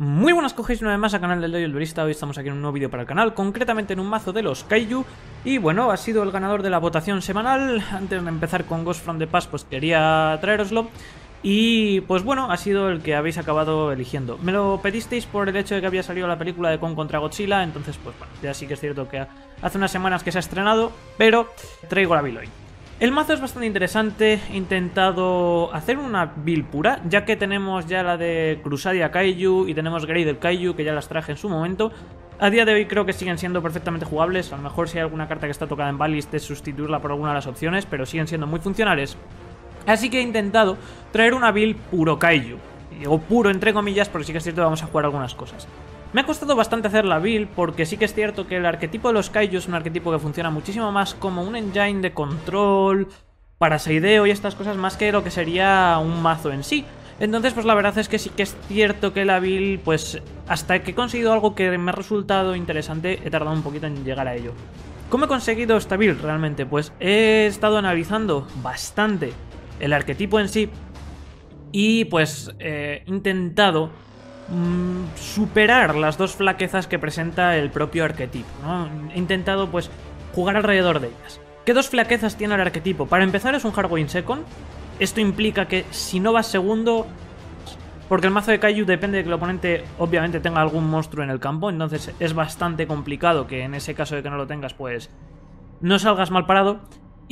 Muy buenas cogéis una vez más al canal del Doy el Verista, hoy estamos aquí en un nuevo vídeo para el canal, concretamente en un mazo de los Kaiju y bueno, ha sido el ganador de la votación semanal, antes de empezar con Ghost from the Past pues quería traeroslo y pues bueno, ha sido el que habéis acabado eligiendo. Me lo pedisteis por el hecho de que había salido la película de Kong contra Godzilla, entonces pues bueno, ya sí que es cierto que hace unas semanas que se ha estrenado, pero traigo la build hoy. El mazo es bastante interesante, he intentado hacer una build pura, ya que tenemos ya la de Crusadia Kaiju y tenemos Grey del Kaiju, que ya las traje en su momento. A día de hoy creo que siguen siendo perfectamente jugables, a lo mejor si hay alguna carta que está tocada en Balist es sustituirla por alguna de las opciones, pero siguen siendo muy funcionales. Así que he intentado traer una build puro Kaiju, o puro entre comillas, pero sí que es cierto vamos a jugar algunas cosas. Me ha costado bastante hacer la build porque sí que es cierto que el arquetipo de los kaiju es un arquetipo que funciona muchísimo más como un engine de control, para seideo y estas cosas más que lo que sería un mazo en sí. Entonces, pues la verdad es que sí que es cierto que la build, pues hasta que he conseguido algo que me ha resultado interesante, he tardado un poquito en llegar a ello. ¿Cómo he conseguido esta build realmente? Pues he estado analizando bastante el arquetipo en sí y pues he intentado Mm, superar las dos flaquezas que presenta el propio arquetipo. He intentado pues jugar alrededor de ellas. ¿Qué dos flaquezas tiene el arquetipo? Para empezar es un hardware second. Esto implica que si no vas segundo... Porque el mazo de Kaiju depende de que el oponente obviamente tenga algún monstruo en el campo, entonces es bastante complicado que en ese caso de que no lo tengas pues no salgas mal parado.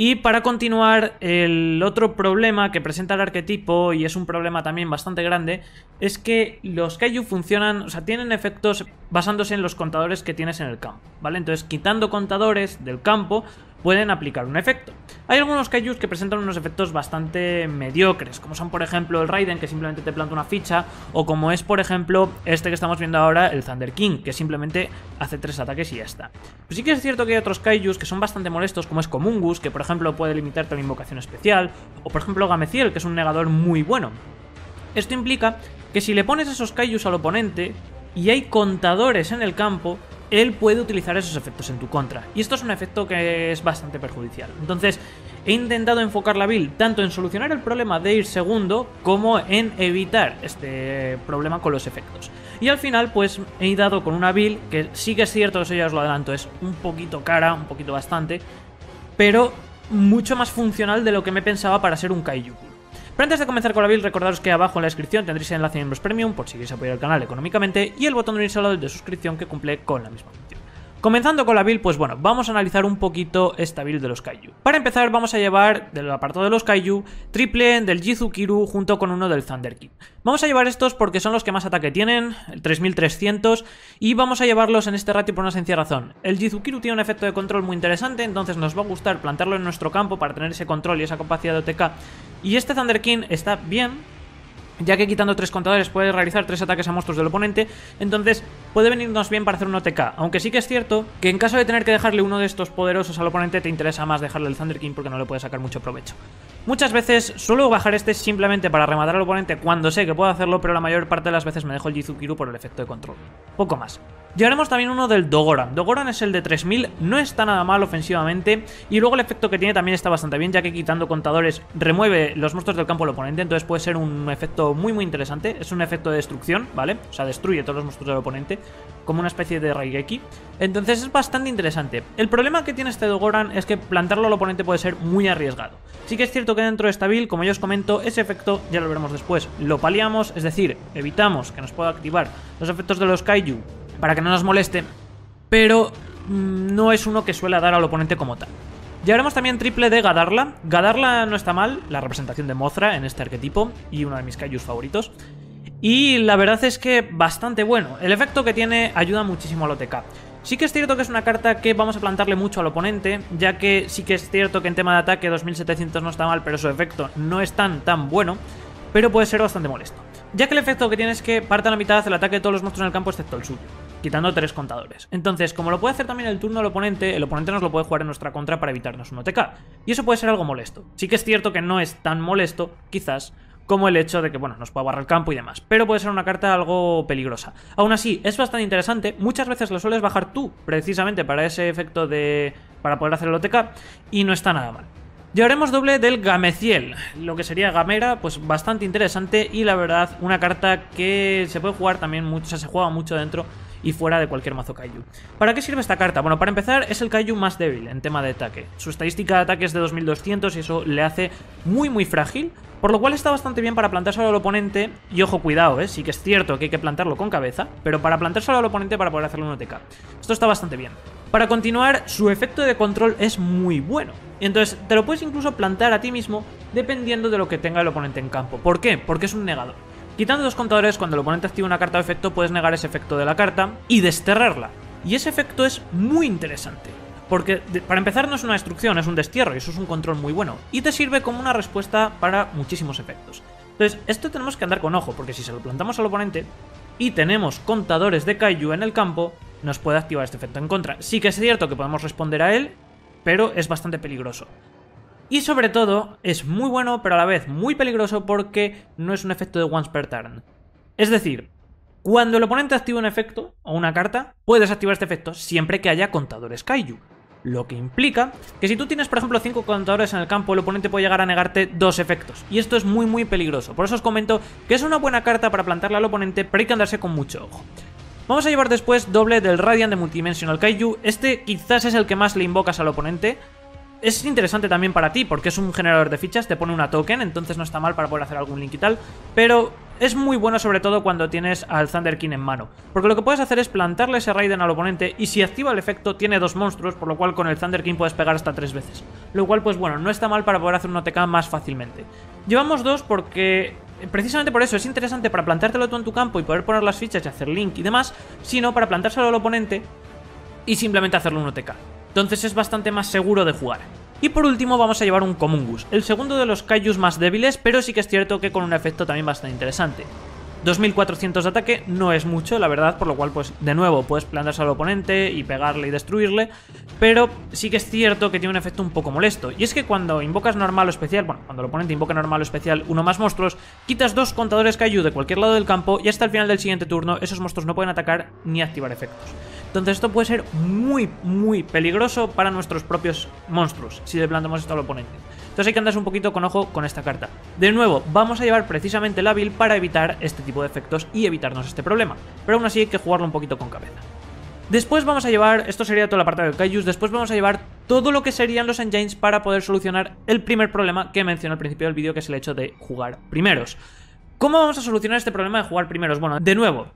Y para continuar, el otro problema que presenta el arquetipo, y es un problema también bastante grande, es que los Kaiju funcionan, o sea, tienen efectos basándose en los contadores que tienes en el campo, ¿vale? Entonces, quitando contadores del campo, pueden aplicar un efecto. Hay algunos kaijus que presentan unos efectos bastante mediocres, como son por ejemplo el Raiden, que simplemente te planta una ficha, o como es por ejemplo este que estamos viendo ahora, el Thunder King, que simplemente hace tres ataques y ya está. Pues sí que es cierto que hay otros kaijus que son bastante molestos, como es Comungus, que por ejemplo puede limitarte a una invocación especial, o por ejemplo Gameciel, que es un negador muy bueno. Esto implica que si le pones esos kaijus al oponente, y hay contadores en el campo, él puede utilizar esos efectos en tu contra. Y esto es un efecto que es bastante perjudicial. Entonces, he intentado enfocar la build tanto en solucionar el problema de ir segundo, como en evitar este problema con los efectos. Y al final, pues, he dado con una build que sí que es cierto, eso ya os lo adelanto, es un poquito cara, un poquito bastante, pero mucho más funcional de lo que me pensaba para ser un Kaiju. Pero antes de comenzar con la build, recordaros que abajo en la descripción tendréis el enlace a miembros premium por si queréis apoyar el canal económicamente y el botón de unirse al de suscripción que cumple con la misma función. Comenzando con la build, pues bueno, vamos a analizar un poquito esta build de los Kaiju. Para empezar, vamos a llevar del apartado de los Kaiju, triple del Jizukiru junto con uno del Thunder King. Vamos a llevar estos porque son los que más ataque tienen, el 3300, y vamos a llevarlos en este ratio por una sencilla razón. El Jizukiru tiene un efecto de control muy interesante, entonces nos va a gustar plantarlo en nuestro campo para tener ese control y esa capacidad de OTK. Y este Thunder King está bien, ya que quitando tres contadores puede realizar tres ataques a monstruos del oponente, entonces puede venirnos bien para hacer un OTK, aunque sí que es cierto que en caso de tener que dejarle uno de estos poderosos al oponente te interesa más dejarle el Thunder King porque no le puede sacar mucho provecho. Muchas veces suelo bajar este simplemente para rematar al oponente cuando sé que puedo hacerlo, pero la mayor parte de las veces me dejo el Jizukiru por el efecto de control. Poco más. Llevaremos también uno del Dogoran. Dogoran es el de 3000, no está nada mal ofensivamente, y luego el efecto que tiene también está bastante bien, ya que quitando contadores remueve los monstruos del campo del oponente, entonces puede ser un efecto muy muy interesante. Es un efecto de destrucción, ¿vale? O sea, destruye todos los monstruos del oponente, como una especie de Raigeki. Entonces es bastante interesante. El problema que tiene este Dogoran es que plantarlo al oponente puede ser muy arriesgado. Sí que es cierto que dentro de esta build, como ya os comento, ese efecto, ya lo veremos después, lo paliamos, es decir, evitamos que nos pueda activar los efectos de los Kaiju para que no nos moleste, pero mm, no es uno que suele dar al oponente como tal. Llevaremos también triple de Gadarla. Gadarla no está mal, la representación de Mothra en este arquetipo y uno de mis Kaijus favoritos. Y la verdad es que bastante bueno. El efecto que tiene ayuda muchísimo al OTK. Sí que es cierto que es una carta que vamos a plantarle mucho al oponente, ya que sí que es cierto que en tema de ataque 2700 no está mal, pero su efecto no es tan tan bueno, pero puede ser bastante molesto. Ya que el efecto que tiene es que parte a la mitad el ataque de todos los monstruos en el campo excepto el suyo quitando tres contadores. Entonces, como lo puede hacer también el turno del oponente, el oponente nos lo puede jugar en nuestra contra para evitarnos un OTK. Y eso puede ser algo molesto. Sí que es cierto que no es tan molesto, quizás, como el hecho de que, bueno, nos pueda barrar el campo y demás. Pero puede ser una carta algo peligrosa. Aún así, es bastante interesante. Muchas veces lo sueles bajar tú, precisamente para ese efecto de... para poder hacer el OTK, y no está nada mal. Llevaremos doble del Gameciel, lo que sería Gamera, pues bastante interesante y la verdad una carta que se puede jugar también mucho, se juega mucho dentro y fuera de cualquier mazo Kaiju. ¿Para qué sirve esta carta? Bueno, para empezar es el Kaiju más débil en tema de ataque. Su estadística de ataque es de 2200 y eso le hace muy muy frágil, por lo cual está bastante bien para plantárselo al oponente, y ojo, cuidado, ¿eh? sí que es cierto que hay que plantarlo con cabeza, pero para plantárselo al oponente para poder hacerle un OTK. Esto está bastante bien. Para continuar, su efecto de control es muy bueno. Entonces, te lo puedes incluso plantar a ti mismo dependiendo de lo que tenga el oponente en campo. ¿Por qué? Porque es un negador. Quitando dos contadores, cuando el oponente activa una carta de efecto, puedes negar ese efecto de la carta y desterrarla. Y ese efecto es muy interesante. Porque para empezar no es una destrucción, es un destierro y eso es un control muy bueno. Y te sirve como una respuesta para muchísimos efectos. Entonces, esto tenemos que andar con ojo, porque si se lo plantamos al oponente y tenemos contadores de Kaiju en el campo, nos puede activar este efecto en contra. Sí que es cierto que podemos responder a él, pero es bastante peligroso. Y sobre todo, es muy bueno, pero a la vez muy peligroso porque no es un efecto de once per turn. Es decir, cuando el oponente activa un efecto o una carta, puedes activar este efecto siempre que haya contadores Kaiju. Lo que implica que si tú tienes, por ejemplo, 5 contadores en el campo, el oponente puede llegar a negarte dos efectos. Y esto es muy, muy peligroso. Por eso os comento que es una buena carta para plantarla al oponente, pero hay que andarse con mucho ojo. Vamos a llevar después doble del Radiant de Multidimensional Kaiju. Este quizás es el que más le invocas al oponente. Es interesante también para ti porque es un generador de fichas, te pone una token, entonces no está mal para poder hacer algún link y tal. Pero es muy bueno sobre todo cuando tienes al Thunder King en mano, porque lo que puedes hacer es plantarle ese Raiden al oponente y si activa el efecto tiene dos monstruos, por lo cual con el Thunder King puedes pegar hasta tres veces. Lo cual pues bueno, no está mal para poder hacer un OTK más fácilmente. Llevamos dos porque precisamente por eso es interesante para plantártelo tú en tu campo y poder poner las fichas y hacer link y demás, sino para plantárselo al oponente y simplemente hacerlo un OTK. Entonces es bastante más seguro de jugar. Y por último vamos a llevar un Comungus, el segundo de los Kaijus más débiles, pero sí que es cierto que con un efecto también bastante interesante. 2400 de ataque no es mucho, la verdad, por lo cual, pues, de nuevo, puedes plantarse al oponente y pegarle y destruirle, pero sí que es cierto que tiene un efecto un poco molesto, y es que cuando invocas normal o especial, bueno, cuando el oponente invoca normal o especial uno más monstruos, quitas dos contadores Kaiju de cualquier lado del campo y hasta el final del siguiente turno esos monstruos no pueden atacar ni activar efectos. Entonces esto puede ser muy, muy peligroso para nuestros propios monstruos, si le plantamos esto al oponente. Entonces hay que andarse un poquito con ojo con esta carta. De nuevo, vamos a llevar precisamente la build para evitar este tipo de efectos y evitarnos este problema. Pero aún así hay que jugarlo un poquito con cabeza. Después vamos a llevar, esto sería toda la parte de Kaijus, después vamos a llevar todo lo que serían los engines para poder solucionar el primer problema que mencioné al principio del vídeo, que es el hecho de jugar primeros. ¿Cómo vamos a solucionar este problema de jugar primeros? Bueno, de nuevo,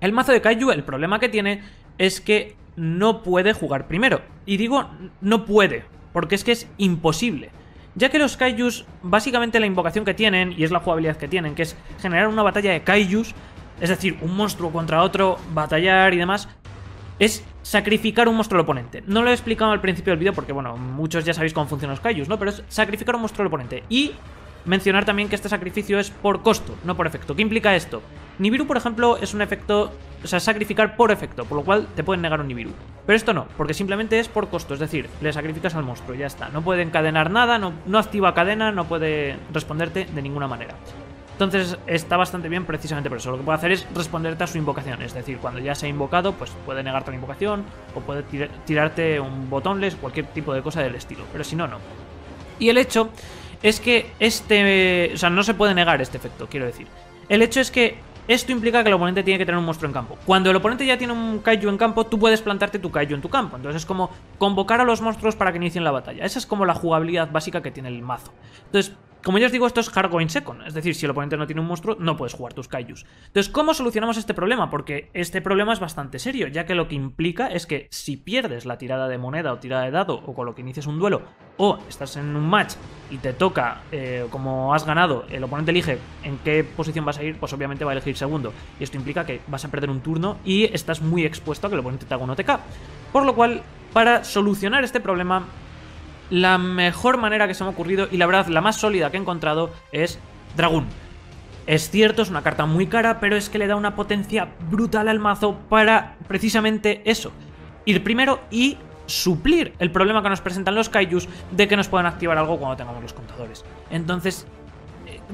el mazo de Kaiju, el problema que tiene es que no puede jugar primero. Y digo no puede, porque es que es imposible. Ya que los Kaijus, básicamente la invocación que tienen, y es la jugabilidad que tienen, que es generar una batalla de Kaijus, es decir, un monstruo contra otro, batallar y demás, es sacrificar un monstruo al oponente. No lo he explicado al principio del vídeo porque, bueno, muchos ya sabéis cómo funcionan los Kaijus, ¿no? Pero es sacrificar un monstruo al oponente. Y mencionar también que este sacrificio es por costo, no por efecto. ¿Qué implica esto? Nibiru, por ejemplo, es un efecto, o sea, sacrificar por efecto, por lo cual te pueden negar un Nibiru. Pero esto no, porque simplemente es por costo, es decir, le sacrificas al monstruo, ya está. No puede encadenar nada, no, activa cadena, no puede responderte de ninguna manera. Entonces está bastante bien precisamente por eso. Lo que puede hacer es responderte a su invocación. Es decir, cuando ya se ha invocado, pues puede negarte la invocación o puede tirarte un botonless, cualquier tipo de cosa del estilo. Pero si no, no. Y el hecho es que este... O sea, no se puede negar este efecto, quiero decir. El hecho es que esto implica que el oponente tiene que tener un monstruo en campo. Cuando el oponente ya tiene un kaiju en campo, tú puedes plantarte tu kaiju en tu campo. Entonces es como convocar a los monstruos para que inicien la batalla. Esa es como la jugabilidad básica que tiene el mazo. Entonces, como ya os digo, esto es hard going second, es decir, si el oponente no tiene un monstruo, no puedes jugar tus kaijus. Entonces, ¿cómo solucionamos este problema? Porque este problema es bastante serio, ya que lo que implica es que si pierdes la tirada de moneda o tirada de dado, o con lo que inicies un duelo, o estás en un match y te toca, eh, como has ganado, el oponente elige en qué posición vas a ir, pues obviamente va a elegir segundo. Y esto implica que vas a perder un turno y estás muy expuesto a que el oponente te haga un OTK. Por lo cual, para solucionar este problema, la mejor manera que se me ha ocurrido y la verdad la más sólida que he encontrado es Dragón. Es cierto, es una carta muy cara, pero es que le da una potencia brutal al mazo para precisamente eso. Ir primero y suplir el problema que nos presentan los Kaijus de que nos puedan activar algo cuando tengamos los contadores. Entonces,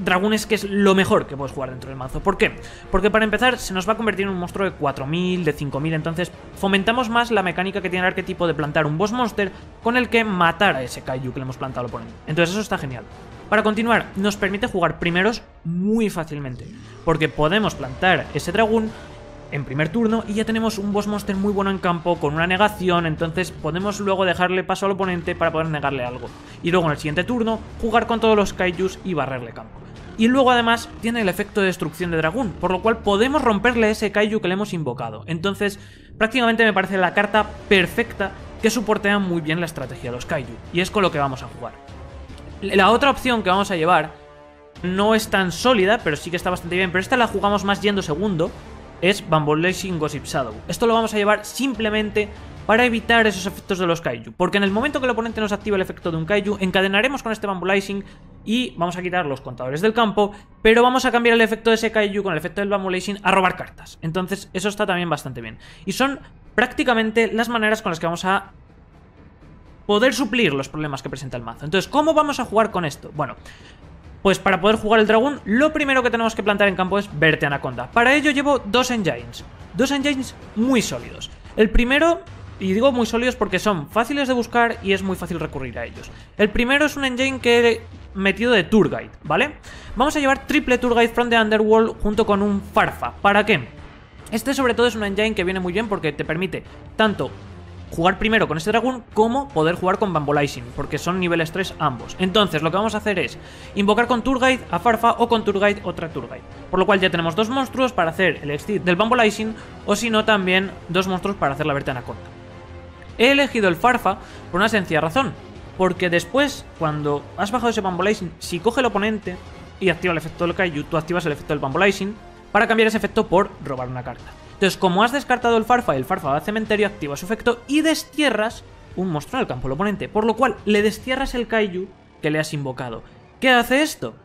Dragoon es que es lo mejor que puedes jugar dentro del mazo. ¿Por qué? Porque para empezar se nos va a convertir en un monstruo de 4000, de 5000, entonces fomentamos más la mecánica que tiene el arquetipo de plantar un boss monster con el que matar a ese kaiju que le hemos plantado al oponente. Entonces eso está genial. Para continuar, nos permite jugar primeros muy fácilmente, porque podemos plantar ese dragón en primer turno y ya tenemos un boss monster muy bueno en campo con una negación, entonces podemos luego dejarle paso al oponente para poder negarle algo. Y luego en el siguiente turno jugar con todos los kaijus y barrerle campo. Y luego además tiene el efecto de destrucción de dragón, por lo cual podemos romperle ese kaiju que le hemos invocado. Entonces prácticamente me parece la carta perfecta que soportea muy bien la estrategia de los kaiju. Y es con lo que vamos a jugar. La otra opción que vamos a llevar no es tan sólida, pero sí que está bastante bien. Pero esta la jugamos más yendo segundo. Es Bambolation Gossip Shadow. Esto lo vamos a llevar simplemente para evitar esos efectos de los kaiju. Porque en el momento que el oponente nos activa el efecto de un kaiju, encadenaremos con este Bambolizing y vamos a quitar los contadores del campo, pero vamos a cambiar el efecto de ese kaiju con el efecto del Bambolizing a robar cartas. Entonces eso está también bastante bien. Y son prácticamente las maneras con las que vamos a poder suplir los problemas que presenta el mazo. Entonces, ¿cómo vamos a jugar con esto? Bueno, pues para poder jugar el dragón, lo primero que tenemos que plantar en campo es Verte Anaconda. Para ello llevo dos engines, dos engines muy sólidos. El primero, y digo muy sólidos porque son fáciles de buscar y es muy fácil recurrir a ellos. El primero es un engine que he metido de Tour Guide, ¿vale? Vamos a llevar triple Tour Guide from the Underworld junto con un Farfa. ¿Para qué? Este sobre todo es un engine que viene muy bien porque te permite tanto jugar primero con este dragón como poder jugar con Bambolizing, porque son niveles 3 ambos. Entonces lo que vamos a hacer es invocar con Turgide a Farfa o con Turgide otra Turgide. Por lo cual ya tenemos dos monstruos para hacer el exit del Bambolizing o si no también dos monstruos para hacer la Verte Anaconda. He elegido el Farfa por una sencilla razón, porque después cuando has bajado ese Bambolizing, si coge el oponente y activa el efecto del Kaiju, tú activas el efecto del Bambolizing para cambiar ese efecto por robar una carta. Entonces, como has descartado el Farfa y el Farfa va al cementerio, activa su efecto y destierras un monstruo al campo del oponente. Por lo cual, le destierras el Kaiju que le has invocado. ¿Qué hace esto?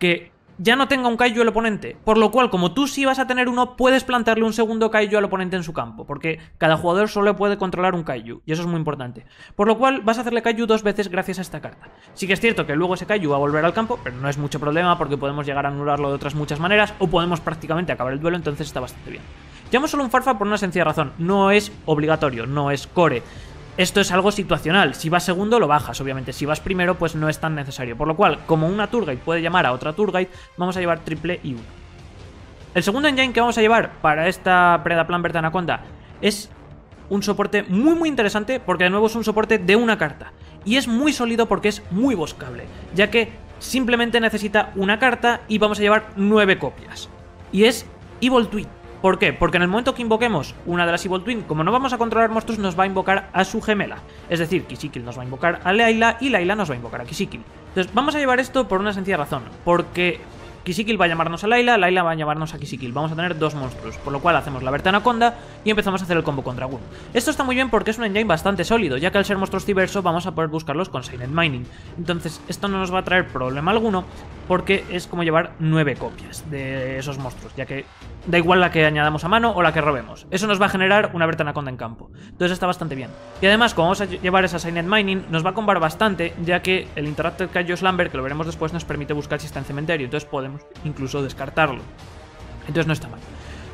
Que ya no tenga un Kaiju el oponente. Por lo cual, como tú sí vas a tener uno, puedes plantarle un segundo Kaiju al oponente en su campo. Porque cada jugador solo puede controlar un Kaiju. Y eso es muy importante. Por lo cual, vas a hacerle Kaiju dos veces gracias a esta carta. Sí que es cierto que luego ese Kaiju va a volver al campo, pero no es mucho problema porque podemos llegar a anularlo de otras muchas maneras. O podemos prácticamente acabar el duelo, entonces está bastante bien. Llamo solo un Farfa por una sencilla razón. No es obligatorio, no es core. Esto es algo situacional. Si vas segundo, lo bajas, obviamente. Si vas primero, pues no es tan necesario. Por lo cual, como una Tourguide puede llamar a otra Tourguide, vamos a llevar triple y uno. El segundo engine que vamos a llevar para esta Predaplan Verde Anaconda es un soporte muy muy interesante porque de nuevo es un soporte de una carta. Y es muy sólido porque es muy boscable, ya que simplemente necesita una carta y vamos a llevar nueve copias. Y es Evil Tweet. ¿Por qué? Porque en el momento que invoquemos una de las Evil Twin, como no vamos a controlar monstruos, nos va a invocar a su gemela. Es decir, Kisikil nos va a invocar a Layla y Layla nos va a invocar a Kisikil. Entonces, vamos a llevar esto por una sencilla razón. Porque Kisikil va a llamarnos a Layla, Layla va a llamarnos a Kisikil. Vamos a tener dos monstruos, por lo cual hacemos la Berta Anaconda y empezamos a hacer el combo con Dragoon. Esto está muy bien porque es un engine bastante sólido, ya que al ser monstruos diversos vamos a poder buscarlos con Silent Mining. Entonces, esto no nos va a traer problema alguno porque es como llevar nueve copias de esos monstruos, ya que da igual la que añadamos a mano o la que robemos. Eso nos va a generar una Berta Anaconda en campo. Entonces está bastante bien. Y además, como vamos a llevar esa Silent Mining, nos va a combar bastante, ya que el Interactive Kaiju Slumber, que lo veremos después, nos permite buscar si está en cementerio. Entonces podemos incluso descartarlo. Entonces no está mal.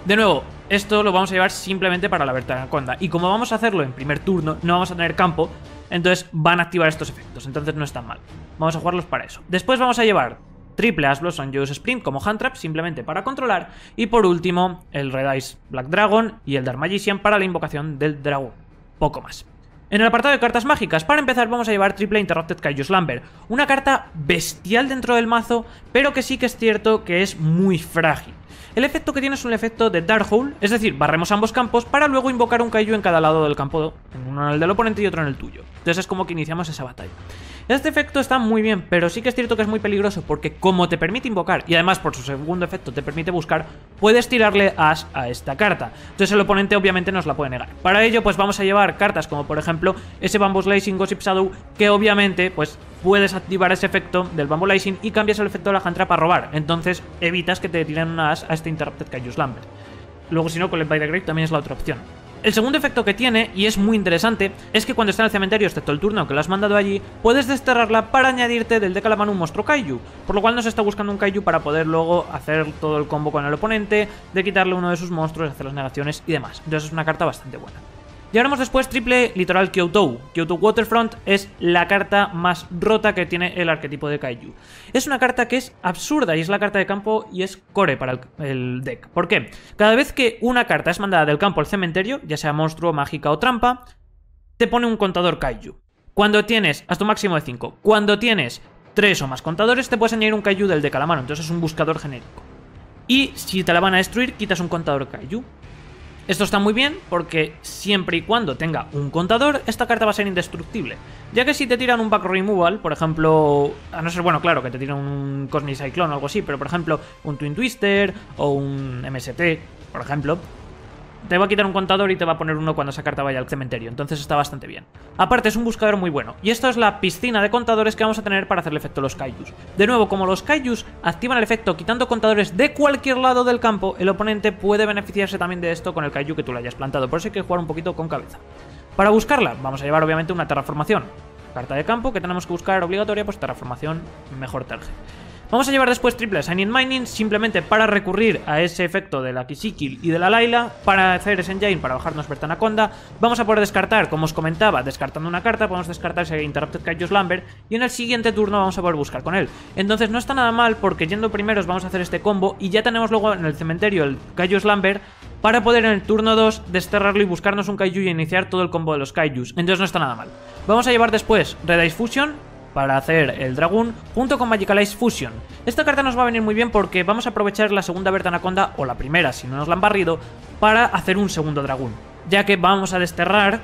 De nuevo, esto lo vamos a llevar simplemente para la Berta Anaconda. Y como vamos a hacerlo en primer turno, no vamos a tener campo, entonces van a activar estos efectos. Entonces no está mal. Vamos a jugarlos para eso. Después vamos a llevar triple As Blossom Joe's Sprint como hand trap simplemente para controlar y por último el Red Eyes Black Dragon y el Dark Magician para la invocación del dragón. Poco más. En el apartado de cartas mágicas, para empezar vamos a llevar triple Interrupted Kaiju Slumber, una carta bestial dentro del mazo, pero que sí que es cierto que es muy frágil. El efecto que tiene es un efecto de Dark Hole, es decir, barremos ambos campos para luego invocar un Kaiju en cada lado del campo, uno en el del oponente y otro en el tuyo. Entonces es como que iniciamos esa batalla. Este efecto está muy bien, pero sí que es cierto que es muy peligroso porque como te permite invocar y además por su segundo efecto te permite buscar, puedes tirarle as a esta carta. Entonces el oponente obviamente nos la puede negar. Para ello pues vamos a llevar cartas como por ejemplo ese Bamboo Slicing Gossip Shadow que obviamente pues puedes activar ese efecto del Bamboo Slicing y cambias el efecto de la Hantra para robar. Entonces evitas que te tiren una as a este Interrupted Kaiju Slumber. Luego si no con el By the Grave también es la otra opción. El segundo efecto que tiene, y es muy interesante, es que cuando está en el cementerio, excepto el turno que lo has mandado allí, puedes desterrarla para añadirte del deck a mano un monstruo Kaiju, por lo cual nos está buscando un Kaiju para poder luego hacer todo el combo con el oponente, de quitarle uno de sus monstruos, hacer las negaciones y demás. Entonces es una carta bastante buena. Y ahora después triple litoral Kyoto. Kyoto Waterfront es la carta más rota que tiene el arquetipo de Kaiju. Es una carta que es absurda y es la carta de campo y es core para el, deck. ¿Por qué? Cada vez que una carta es mandada del campo al cementerio, ya sea monstruo, mágica o trampa, te pone un contador Kaiju. Cuando tienes hasta un máximo de 5, cuando tienes 3 o más contadores, te puedes añadir un Kaiju del deck a la mano, entonces es un buscador genérico. Y si te la van a destruir, quitas un contador Kaiju. Esto está muy bien porque siempre y cuando tenga un contador, esta carta va a ser indestructible. Ya que si te tiran un back removal, por ejemplo, a no ser bueno, claro, que te tiran un Cosmic Cyclone o algo así, pero por ejemplo, un Twin Twister o un MST, por ejemplo, te va a quitar un contador y te va a poner uno cuando esa carta vaya al cementerio, entonces está bastante bien. Aparte es un buscador muy bueno, y esto es la piscina de contadores que vamos a tener para hacer el efecto los Kaijus. De nuevo, como los Kaijus activan el efecto quitando contadores de cualquier lado del campo, el oponente puede beneficiarse también de esto con el Kaiju que tú le hayas plantado, por eso hay que jugar un poquito con cabeza. Para buscarla, vamos a llevar obviamente una terraformación. Carta de campo que tenemos que buscar obligatoria, pues terraformación mejor terge. Vamos a llevar después triple Signing Mining simplemente para recurrir a ese efecto de la Kisikil y de la Laila para hacer ese engine para bajarnos Bertanaconda. Vamos a poder descartar, como os comentaba, descartando una carta, podemos descartar ese Interrupted Kaiju Lambert y en el siguiente turno vamos a poder buscar con él. Entonces no está nada mal porque yendo primeros vamos a hacer este combo y ya tenemos luego en el cementerio el Kaiju Lambert para poder en el turno 2 desterrarlo y buscarnos un Kaiju y iniciar todo el combo de los Kaijus. Entonces no está nada mal. Vamos a llevar después Red Fusion, para hacer el dragón junto con Magical Ice Fusion. Esta carta nos va a venir muy bien porque vamos a aprovechar la segunda Bertanaconda o la primera si no nos la han barrido para hacer un segundo dragón, ya que vamos a desterrar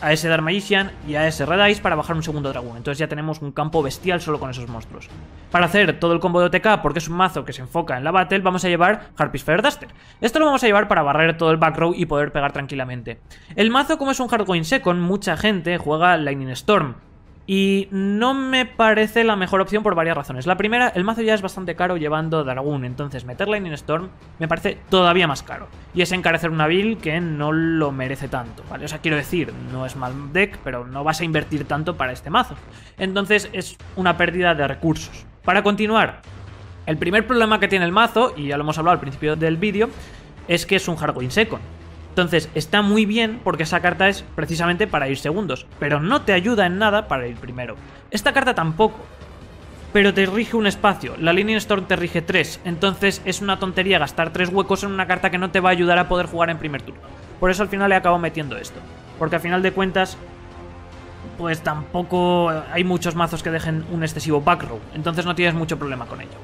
a ese Dark Magician y a ese Red Ice para bajar un segundo dragón. Entonces ya tenemos un campo bestial solo con esos monstruos. Para hacer todo el combo de OTK, porque es un mazo que se enfoca en la battle, vamos a llevar Harpies Fire Duster. Esto lo vamos a llevar para barrer todo el back row y poder pegar tranquilamente. El mazo, como es un Hardcoin Second, mucha gente juega Lightning Storm. Y no me parece la mejor opción por varias razones. La primera, el mazo ya es bastante caro llevando Dragoon, entonces meter Lightning Storm me parece todavía más caro. Y es encarecer una build que no lo merece tanto, ¿vale? O sea, quiero decir, no es mal deck, pero no vas a invertir tanto para este mazo. Entonces es una pérdida de recursos. Para continuar, el primer problema que tiene el mazo, y ya lo hemos hablado al principio del vídeo, es que es un Hardware Second. Entonces está muy bien porque esa carta es precisamente para ir segundos, pero no te ayuda en nada para ir primero. Esta carta tampoco, pero te rige un espacio. La Lightning Storm te rige 3, entonces es una tontería gastar 3 huecos en una carta que no te va a ayudar a poder jugar en primer turno. Por eso al final le acabo metiendo esto, porque al final de cuentas pues tampoco hay muchos mazos que dejen un excesivo back row, entonces no tienes mucho problema con ello.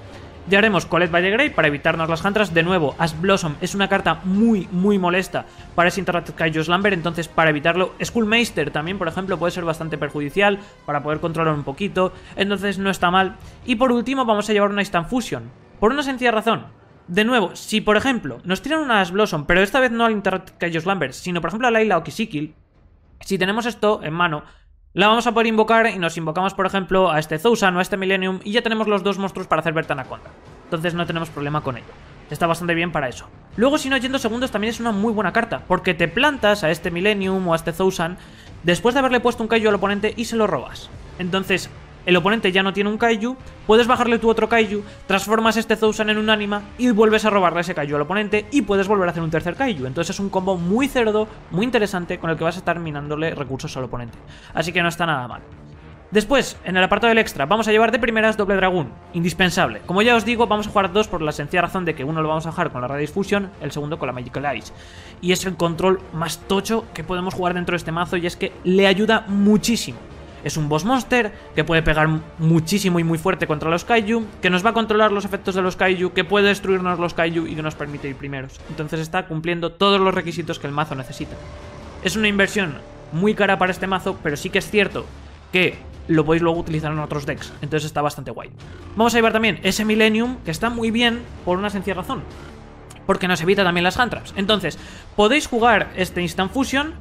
Ya haremos Colette by the Grey para evitarnos las Hantras. De nuevo, Ash Blossom es una carta muy, muy molesta para ese Kaiju Slumber, entonces para evitarlo, Skullmeister también, por ejemplo, puede ser bastante perjudicial para poder controlar un poquito, entonces no está mal. Y por último vamos a llevar una Instant Fusion, por una sencilla razón. De nuevo, si por ejemplo nos tiran una Ash Blossom, pero esta vez no al Kaiju Slumber, sino por ejemplo a Layla o Kisikil, si tenemos esto en mano, la vamos a poder invocar y nos invocamos, por ejemplo, a este Zousan o a este Millennium y ya tenemos los dos monstruos para hacer Bertanaconda. Entonces no tenemos problema con ello. Está bastante bien para eso. Luego, si no yendo segundos, también es una muy buena carta, porque te plantas a este Millennium o a este Zousan después de haberle puesto un Kaiju al oponente y se lo robas. Entonces, el oponente ya no tiene un Kaiju, puedes bajarle tu otro Kaiju, transformas este Zousan en un anima y vuelves a robarle ese Kaiju al oponente y puedes volver a hacer un tercer Kaiju. Entonces es un combo muy cerdo, muy interesante con el que vas a estar minándole recursos al oponente. Así que no está nada mal. Después, en el apartado del extra, vamos a llevar de primeras doble dragón, indispensable. Como ya os digo, vamos a jugar dos por la sencilla razón de que uno lo vamos a jugar con la Radius Fusion, el segundo con la Magical Eyes. Y es el control más tocho que podemos jugar dentro de este mazo y es que le ayuda muchísimo. Es un boss monster que puede pegar muchísimo y muy fuerte contra los kaiju, que nos va a controlar los efectos de los kaiju, que puede destruirnos los kaiju y que nos permite ir primeros. Entonces está cumpliendo todos los requisitos que el mazo necesita. Es una inversión muy cara para este mazo, pero sí que es cierto que lo podéis luego utilizar en otros decks. Entonces está bastante guay. Vamos a llevar también ese Millennium, que está muy bien por una sencilla razón. Porque nos evita también las Hantraps. Entonces, podéis jugar este Instant Fusion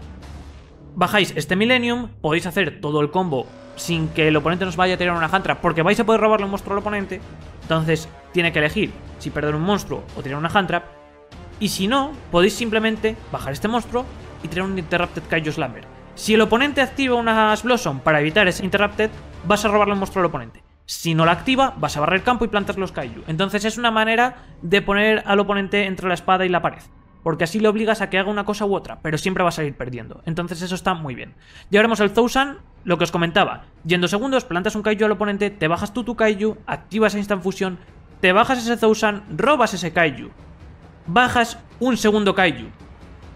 bajáis este Millennium, podéis hacer todo el combo sin que el oponente nos vaya a tirar una Hantrap, porque vais a poder robarle un monstruo al oponente, entonces tiene que elegir si perder un monstruo o tirar una Hantrap, y si no, podéis simplemente bajar este monstruo, y tirar un Interrupted Kaiju Slammer. Si el oponente activa unas Blossom para evitar ese Interrupted, vas a robarle un monstruo al oponente. Si no la activa, vas a barrer el campo y plantas los Kaiju. Entonces es una manera de poner al oponente entre la espada y la pared. Porque así le obligas a que haga una cosa u otra, pero siempre va a salir perdiendo. Entonces eso está muy bien. Ya veremos el Thousand, lo que os comentaba. Yendo segundos, plantas un Kaiju al oponente, te bajas tú tu Kaiju, activas Instant Fusion, te bajas ese Thousand, robas ese Kaiju. Bajas un segundo Kaiju.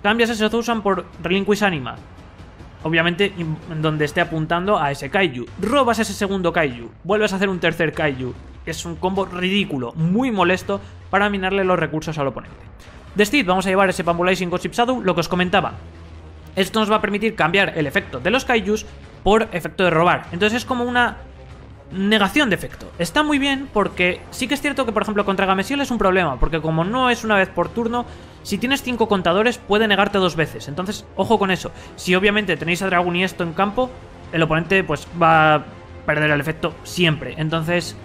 Cambias ese Thousand por Relinquish Anima obviamente en donde esté apuntando a ese kaiju. Robas ese segundo kaiju, vuelves a hacer un tercer kaiju. Es un combo ridículo, muy molesto para minarle los recursos al oponente. De vamos a llevar ese Pambulizing Gossip Shadow, lo que os comentaba. Esto nos va a permitir cambiar el efecto de los kaijus por efecto de robar. Entonces es como una negación de efecto. Está muy bien porque sí que es cierto que, por ejemplo, contra Gamesiel es un problema, porque como no es una vez por turno, si tienes 5 contadores puede negarte dos veces. Entonces, ojo con eso. Si obviamente tenéis a Dragon y esto en campo, el oponente pues va a perder el efecto siempre. Entonces,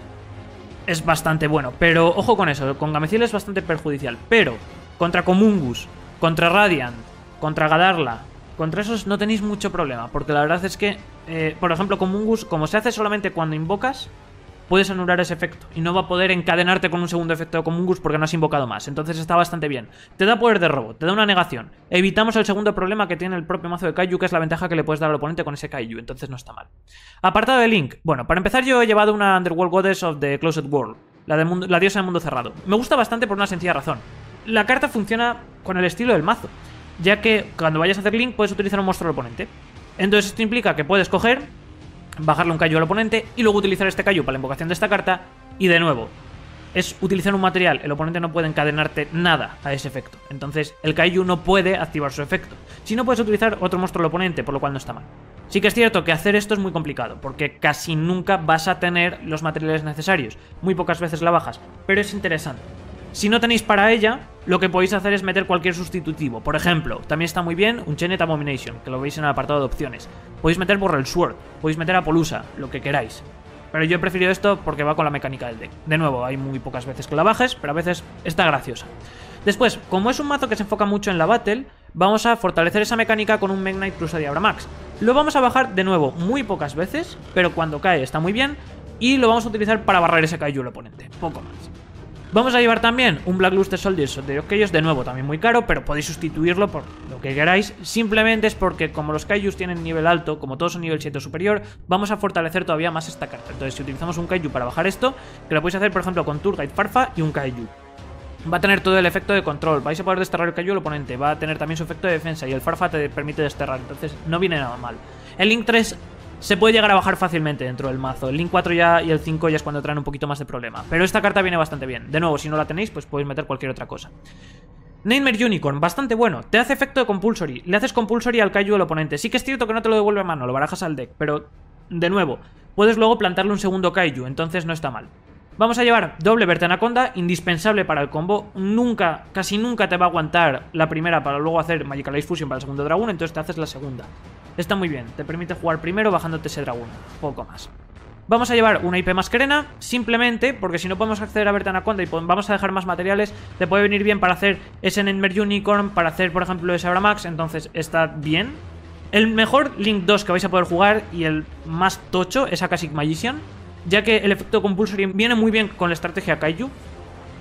es bastante bueno. Pero ojo con eso, con Gameciel es bastante perjudicial. Pero, contra Comungus, contra Radiant, contra Gadarla, contra esos no tenéis mucho problema, porque la verdad es que, eh, por ejemplo, con Mungus, como se hace solamente cuando invocas, puedes anular ese efecto y no va a poder encadenarte con un segundo efecto de Mungus porque no has invocado más. Entonces está bastante bien. Te da poder de robo, te da una negación. Evitamos el segundo problema que tiene el propio mazo de Kaiju, que es la ventaja que le puedes dar al oponente con ese Kaiju. Entonces no está mal. Apartado de Link. Bueno, para empezar yo he llevado una Underworld Goddess of the Closed World. La diosa del mundo cerrado. Me gusta bastante por una sencilla razón. La carta funciona con el estilo del mazo ya que cuando vayas a hacer link puedes utilizar un monstruo al oponente. Entonces esto implica que puedes coger, bajarle un Kaiju al oponente y luego utilizar este Kaiju para la invocación de esta carta y de nuevo, es utilizar un material, el oponente no puede encadenarte nada a ese efecto. Entonces el Kaiju no puede activar su efecto. Si no puedes utilizar otro monstruo al oponente, por lo cual no está mal. Sí que es cierto que hacer esto es muy complicado, porque casi nunca vas a tener los materiales necesarios. Muy pocas veces la bajas, pero es interesante. Si no tenéis para ella, lo que podéis hacer es meter cualquier sustitutivo. Por ejemplo, también está muy bien un Chenet Abomination, que lo veis en el apartado de opciones. Podéis meter el Sword, podéis meter a Polusa, lo que queráis. Pero yo he preferido esto porque va con la mecánica del deck. De nuevo, hay muy pocas veces que la bajes, pero a veces está graciosa. Después, como es un mazo que se enfoca mucho en la Battle, vamos a fortalecer esa mecánica con un Meg Knight Plus Diabra Max. Lo vamos a bajar de nuevo muy pocas veces, pero cuando cae está muy bien, y lo vamos a utilizar para barrer ese Kaiju al oponente, poco más. Vamos a llevar también un Black Luster Soldiers de aquellos, de nuevo, también muy caro, pero podéis sustituirlo por lo que queráis. Simplemente es porque como los Kaijus tienen nivel alto, como todos son nivel 7 superior, vamos a fortalecer todavía más esta carta. Entonces, si utilizamos un Kaiju para bajar esto, que lo podéis hacer, por ejemplo, con Turgite Farfa y un Kaiju. Va a tener todo el efecto de control, vais a poder desterrar el Kaiju al oponente, va a tener también su efecto de defensa y el Farfa te permite desterrar, entonces no viene nada mal. El Link 3 se puede llegar a bajar fácilmente dentro del mazo. El Link 4 ya y el 5 ya es cuando traen un poquito más de problema. Pero esta carta viene bastante bien. De nuevo, si no la tenéis, pues podéis meter cualquier otra cosa. Nightmare Unicorn, bastante bueno. Te hace efecto de Compulsory. Le haces Compulsory al Kaiju del oponente. Sí que es cierto que no te lo devuelve a mano, lo barajas al deck. Pero, de nuevo, puedes luego plantarle un segundo Kaiju, entonces no está mal. Vamos a llevar doble Anaconda, indispensable para el combo. Nunca, casi nunca te va a aguantar la primera para luego hacer Magical Ice Fusion para el segundo dragón, entonces te haces la segunda. Está muy bien, te permite jugar primero bajándote ese dragón, poco más. Vamos a llevar una IP masquerena, simplemente porque si no podemos acceder a Anaconda y vamos a dejar más materiales, te puede venir bien para hacer ese Nightmare Unicorn, para hacer, por ejemplo, ese Max, entonces está bien. El mejor Link 2 que vais a poder jugar y el más tocho es Akashic Magician, ya que el efecto Compulsory viene muy bien con la estrategia Kaiju,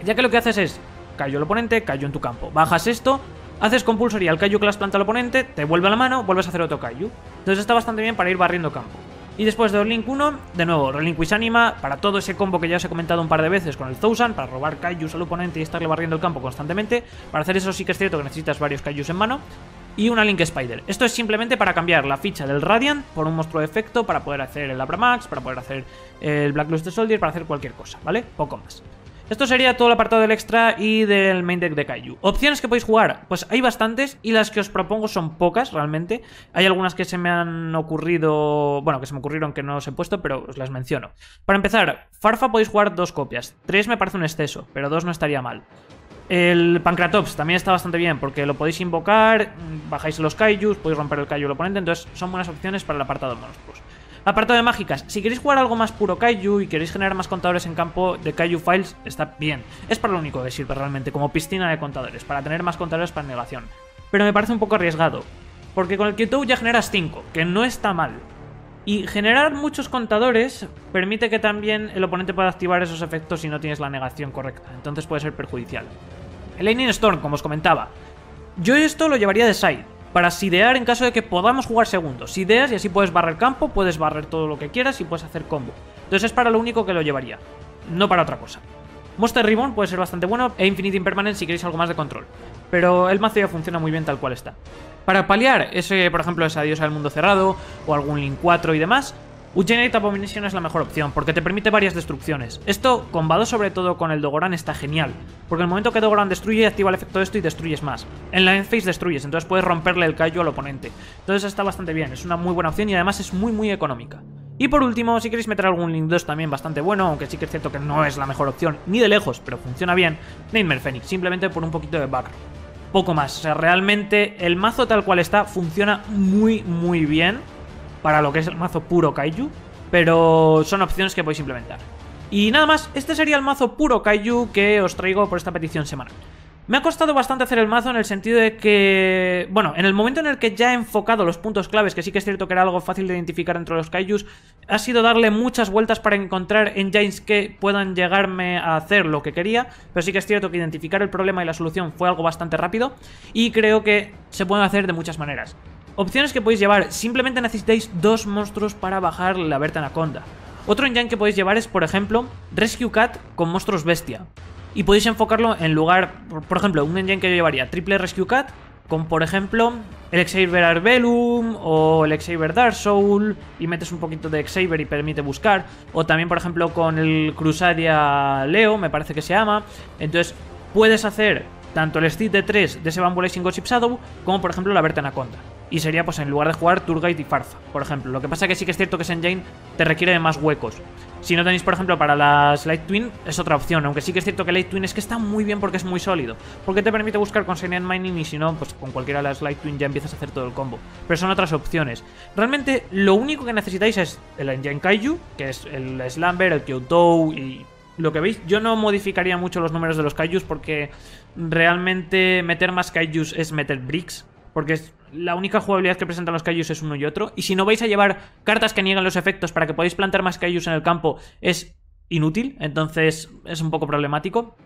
ya que lo que haces es Kaiju al oponente, Kaiju en tu campo. Bajas esto, haces Compulsory al Kaiju que las planta al oponente, te vuelve a la mano, vuelves a hacer otro Kaiju. Entonces está bastante bien para ir barriendo campo. Y después de Link 1, de nuevo, Relinquish Anima, para todo ese combo que ya os he comentado un par de veces con el Thousand, para robar Kaijus al oponente y estarle barriendo el campo constantemente. Para hacer eso sí que es cierto que necesitas varios Kaijus en mano y una Link Spider. Esto es simplemente para cambiar la ficha del Radiant por un monstruo de efecto, para poder hacer el Abramax, para poder hacer el Black Luster Soldier, para hacer cualquier cosa, ¿vale? Poco más. Esto sería todo el apartado del extra y del main deck de Kaiju. Opciones que podéis jugar, pues hay bastantes y las que os propongo son pocas realmente. Hay algunas que se me han ocurrido, bueno, que se me ocurrieron que no os he puesto, pero os las menciono. Para empezar, Farfa podéis jugar dos copias. Tres me parece un exceso, pero dos no estaría mal. El Pancratops también está bastante bien porque lo podéis invocar, bajáis los Kaijus, podéis romper el Kaiju del oponente, entonces son buenas opciones para el apartado de monstruos. Apartado de mágicas, si queréis jugar algo más puro Kaiju y queréis generar más contadores en campo de Kaiju Files, está bien. Es para lo único que sirve realmente, como piscina de contadores, para tener más contadores para negación. Pero me parece un poco arriesgado. porque con el Kyoto ya generas 5, que no está mal. Y generar muchos contadores permite que también el oponente pueda activar esos efectos si no tienes la negación correcta, entonces puede ser perjudicial. El Lightning Storm, como os comentaba, yo esto lo llevaría de side, para sidear en caso de que podamos jugar segundos. Sideas y así puedes barrer campo, puedes barrer todo lo que quieras y puedes hacer combo. Entonces es para lo único que lo llevaría, no para otra cosa. Monster Ribbon puede ser bastante bueno e Infinite Impermanence si queréis algo más de control. Pero el mazo ya funciona muy bien tal cual está. Para paliar ese, por ejemplo, ese adiós al mundo cerrado o algún Link 4 y demás, Ugenate Abomination es la mejor opción, porque te permite varias destrucciones. Esto, combado sobre todo con el Dogoran, está genial, porque el momento que Dogoran destruye, activa el efecto de esto y destruyes más. En la endphase destruyes, entonces puedes romperle el callo al oponente. Entonces está bastante bien, es una muy buena opción y además es muy muy económica. Y por último, si queréis meter algún Link 2 también bastante bueno, aunque sí que es cierto que no es la mejor opción, ni de lejos, pero funciona bien, Nightmare Phoenix, simplemente por un poquito de background poco más. O sea, realmente el mazo tal cual está funciona muy, muy bien para lo que es el mazo puro Kaiju, pero son opciones que podéis implementar. Y nada más, este sería el mazo puro Kaiju que os traigo por esta petición semanal. Me ha costado bastante hacer el mazo en el sentido de que, bueno, en el momento en el que ya he enfocado los puntos claves, que sí que es cierto que era algo fácil de identificar entre los kaijus, ha sido darle muchas vueltas para encontrar engines que puedan llegarme a hacer lo que quería, pero sí que es cierto que identificar el problema y la solución fue algo bastante rápido y creo que se pueden hacer de muchas maneras. Opciones que podéis llevar, simplemente necesitáis dos monstruos para bajar la Berta Anaconda. Otro engine que podéis llevar es, por ejemplo, Rescue Cat con monstruos bestia. Y podéis enfocarlo en lugar, por, ejemplo, un engine que yo llevaría, triple Rescue Cat, con por ejemplo el Xavier Arbellum o el Xavier Dark Soul y metes un poquito de Xavier y permite buscar, o también por ejemplo con el Crusadia Leo, me parece que se llama, entonces puedes hacer tanto el Steed de 3 de ese Bamboo sin Gossip Shadow como por ejemplo la Berta Anaconda. Y sería pues en lugar de jugar Turgate y Farfa, por ejemplo. Lo que pasa que sí que es cierto que ese engine te requiere de más huecos. Si no tenéis, por ejemplo, para las Light Twin, es otra opción. Aunque sí que es cierto que Light Twin es que está muy bien porque es muy sólido. Porque te permite buscar con Senian Mining y si no, pues con cualquiera de las Light Twin ya empiezas a hacer todo el combo. Pero son otras opciones. Realmente, lo único que necesitáis es el Engine Kaiju, que es el Slumber, el Kyoto y lo que veis. Yo no modificaría mucho los números de los Kaijus porque realmente meter más Kaijus es meter bricks. Porque es la única jugabilidad que presentan los Kaijus es uno y otro. Y si no vais a llevar cartas que niegan los efectos para que podáis plantar más Kaijus en el campo, es inútil. Entonces es un poco problemático.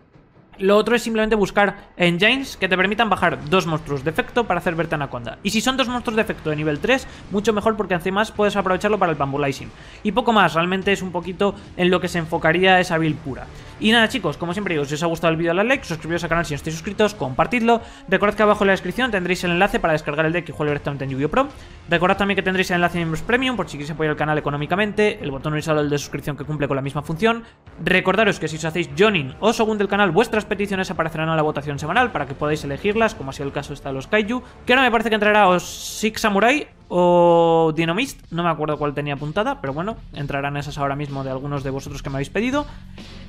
Lo otro es simplemente buscar engines que te permitan bajar dos monstruos de efecto para hacer verte anaconda. Y si son dos monstruos de efecto de nivel 3, mucho mejor porque encima puedes aprovecharlo para el bambulizing. Y poco más, realmente es un poquito en lo que se enfocaría esa build pura. Y nada chicos, como siempre digo, si os ha gustado el vídeo dale like, suscribiros al canal si no estáis suscritos, compartidlo. Recordad que abajo en la descripción tendréis el enlace para descargar el deck y jugar directamente en Yu-Gi-Oh! Pro. Recordad también que tendréis el enlace en Miembros Premium por si queréis apoyar el canal económicamente, el botón horizontal de suscripción que cumple con la misma función. Recordaros que si os hacéis joining o segundo del canal, vuestras peticiones aparecerán en la votación semanal para que podáis elegirlas, como ha sido el caso está de los Kaiju. Que ahora me parece que entrará o Six Samurai o Dynamist, no me acuerdo cuál tenía apuntada, pero bueno, entrarán esas ahora mismo de algunos de vosotros que me habéis pedido.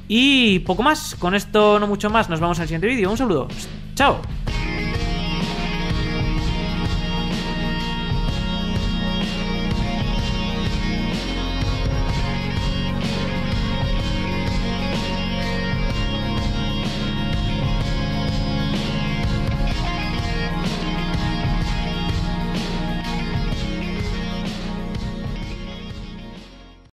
Y poco más, con esto no mucho más, nos vemos en el siguiente vídeo. Un saludo, chao.